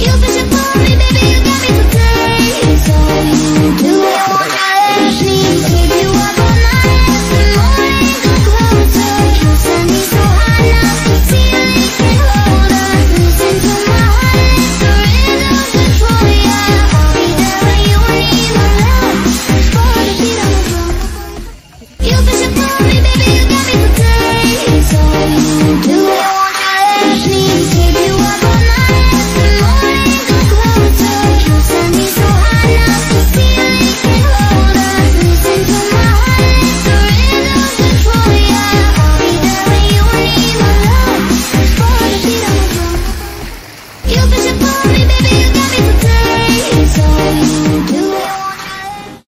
You've been